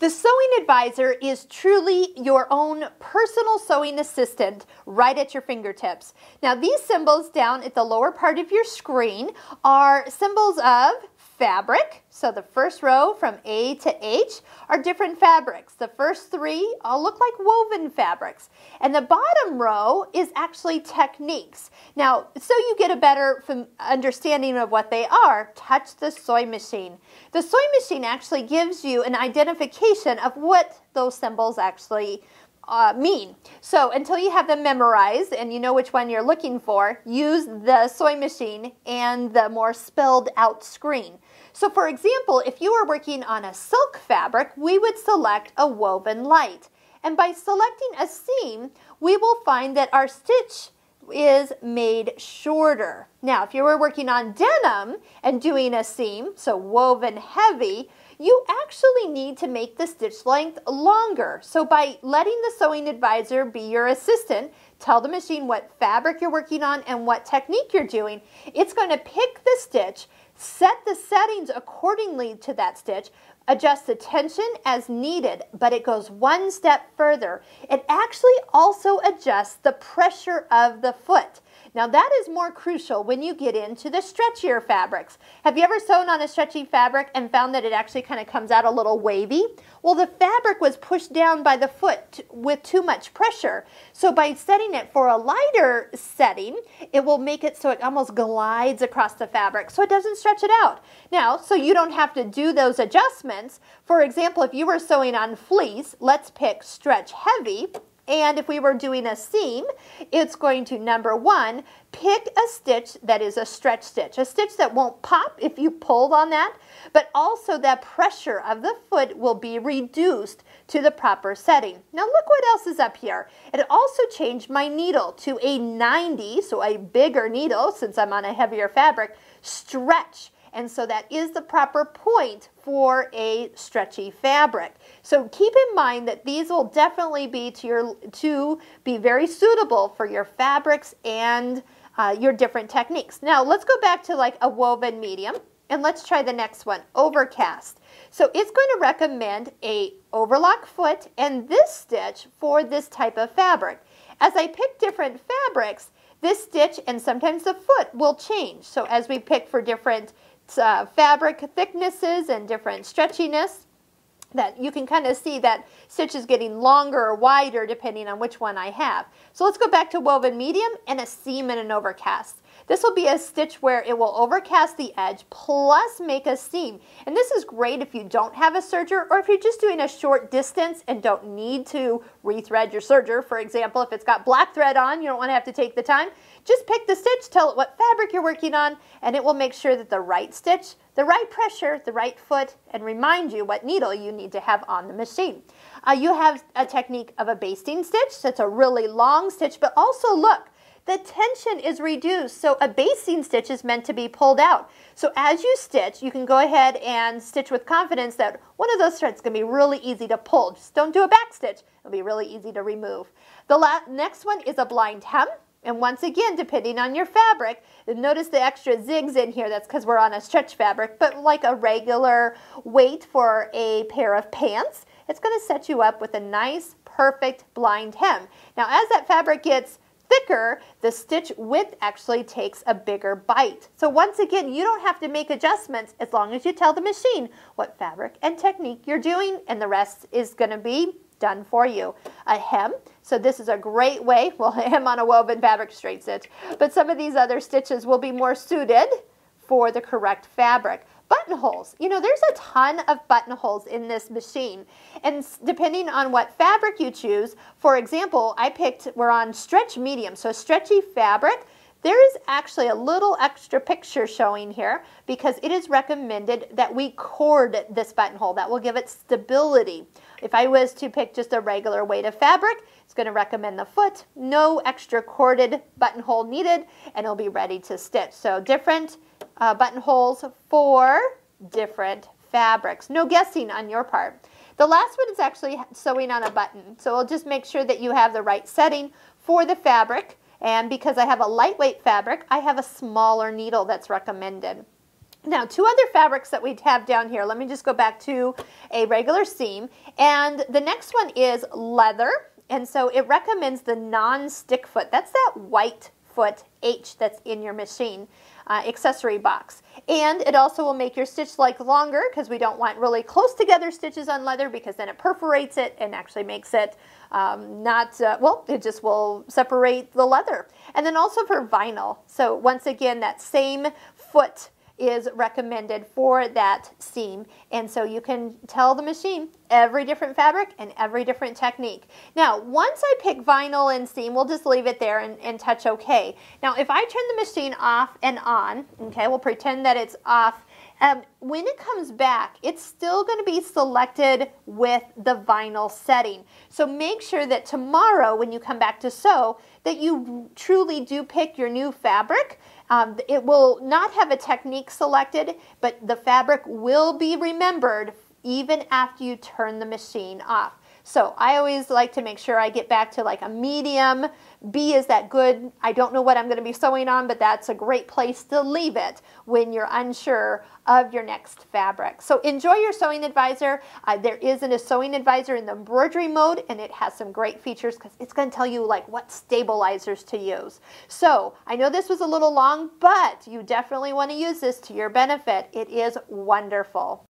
The Sewing Advisor is truly your own personal sewing assistant right at your fingertips. Now these symbols down at the lower part of your screen are symbols of fabric. So the first row from A to H are different fabrics. The first three all look like woven fabrics. And the bottom row is actually techniques. Now, so you get a better understanding of what they are, touch the sewing machine. The sewing machine actually gives you an identification of what those symbols actually uh, mean. So until you have them memorized and you know which one you're looking for, use the sewing machine and the more spelled out screen. So for example, if you were working on a silk fabric, we would select a woven light. And by selecting a seam, we will find that our stitch is made shorter. Now, if you were working on denim and doing a seam, so woven heavy, you actually need to make the stitch length longer. So by letting the sewing advisor be your assistant, tell the machine what fabric you're working on and what technique you're doing, it's going to pick the stitch, set the settings accordingly to that stitch, adjust the tension as needed, but it goes one step further. It actually also adjusts the pressure of the foot. Now that is more crucial when you get into the stretchier fabrics. Have you ever sewn on a stretchy fabric and found that it actually kind of comes out a little wavy? Well, the fabric was pushed down by the foot with too much pressure. So by setting it for a lighter setting, it will make it so it almost glides across the fabric so it doesn't stretch it out. Now, so you don't have to do those adjustments. For example, if you were sewing on fleece, let's pick stretch heavy and if we were doing a seam, it's going to, number one, pick a stitch that is a stretch stitch, a stitch that won't pop if you pulled on that, but also that pressure of the foot will be reduced to the proper setting. Now look what else is up here. It also changed my needle to a 90, so a bigger needle since I'm on a heavier fabric, stretch. And so that is the proper point for a stretchy fabric. So keep in mind that these will definitely be to your to be very suitable for your fabrics and uh, your different techniques. Now let's go back to like a woven medium and let's try the next one, overcast. So it's going to recommend a overlock foot and this stitch for this type of fabric. As I pick different fabrics, this stitch and sometimes the foot will change. So as we pick for different uh, fabric thicknesses and different stretchiness that you can kind of see that stitch is getting longer or wider depending on which one I have. So let's go back to woven medium and a seam and an overcast. This will be a stitch where it will overcast the edge plus make a seam. And this is great if you don't have a serger or if you're just doing a short distance and don't need to rethread your serger. For example, if it's got black thread on, you don't want to have to take the time. Just pick the stitch, tell it what fabric you're working on, and it will make sure that the right stitch, the right pressure, the right foot, and remind you what needle you need to have on the machine. Uh, you have a technique of a basting stitch. That's a really long stitch, but also look, the tension is reduced. So a basting stitch is meant to be pulled out. So as you stitch, you can go ahead and stitch with confidence that one of those threads is going to be really easy to pull. Just don't do a back stitch. It'll be really easy to remove. The next one is a blind hem. And once again, depending on your fabric, notice the extra zigs in here. That's because we're on a stretch fabric, but like a regular weight for a pair of pants, it's going to set you up with a nice, perfect blind hem. Now, as that fabric gets thicker, the stitch width actually takes a bigger bite. So once again, you don't have to make adjustments as long as you tell the machine what fabric and technique you're doing, and the rest is going to be done for you. A hem, so this is a great way, well, hem on a woven fabric straight stitch, but some of these other stitches will be more suited for the correct fabric. Buttonholes, you know, there's a ton of buttonholes in this machine, and depending on what fabric you choose, for example, I picked, we're on stretch medium, so stretchy fabric, there is actually a little extra picture showing here because it is recommended that we cord this buttonhole. That will give it stability. If I was to pick just a regular weight of fabric, it's going to recommend the foot, no extra corded buttonhole needed, and it'll be ready to stitch. So different uh, buttonholes for different fabrics. No guessing on your part. The last one is actually sewing on a button. So we'll just make sure that you have the right setting for the fabric. And because I have a lightweight fabric, I have a smaller needle that's recommended. Now, two other fabrics that we have down here. Let me just go back to a regular seam. And the next one is leather. And so it recommends the non-stick foot. That's that white foot H that's in your machine uh, accessory box. And it also will make your stitch length longer because we don't want really close together stitches on leather because then it perforates it and actually makes it um, not, uh, well, it just will separate the leather. And then also for vinyl. So once again, that same foot is recommended for that seam. And so you can tell the machine every different fabric and every different technique. Now, once I pick vinyl and seam, we'll just leave it there and, and touch OK. Now, if I turn the machine off and on, okay, we'll pretend that it's off um, when it comes back, it's still going to be selected with the vinyl setting. So make sure that tomorrow when you come back to sew that you truly do pick your new fabric um, it will not have a technique selected, but the fabric will be remembered even after you turn the machine off. So I always like to make sure I get back to like a medium. B is that good, I don't know what I'm going to be sewing on, but that's a great place to leave it when you're unsure of your next fabric. So enjoy your sewing advisor. Uh, there isn't a sewing advisor in the embroidery mode and it has some great features because it's going to tell you like what stabilizers to use. So I know this was a little long, but you definitely want to use this to your benefit. It is wonderful.